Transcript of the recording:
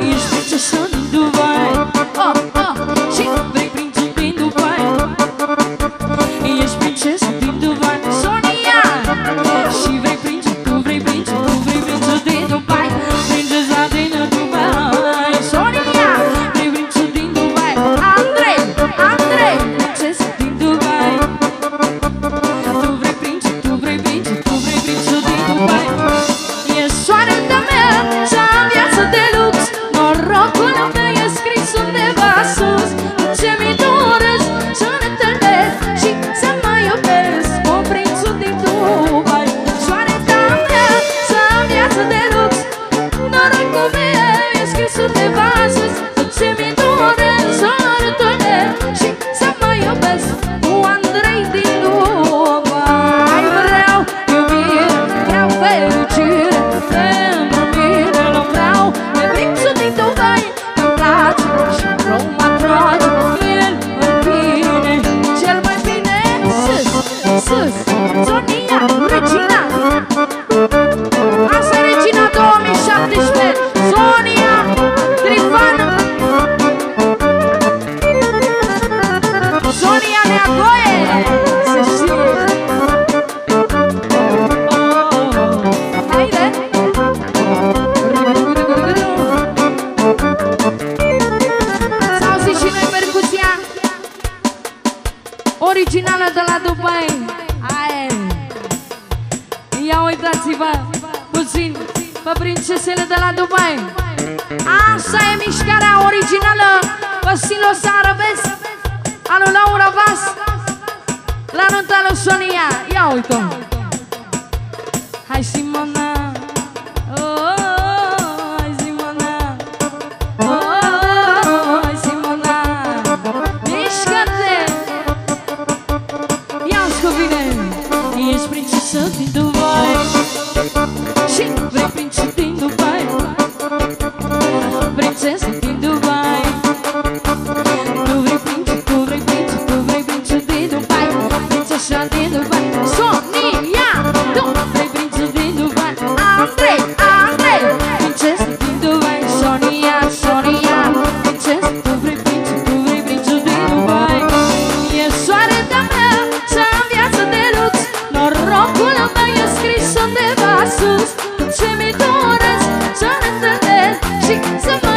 Ești ce rock Originală de la Dubai. Aia Ia uitați-vă puțin pe princesele de la Dubai. Asta e mișcarea originală. Pe 나올까 하시마나 오 하시마나 오 하시마나 미식한데 양스코비네 e as princesas do voz sempre princesa Acolo mai e scris undeva sus. Ce mi doresc să ne Și să mă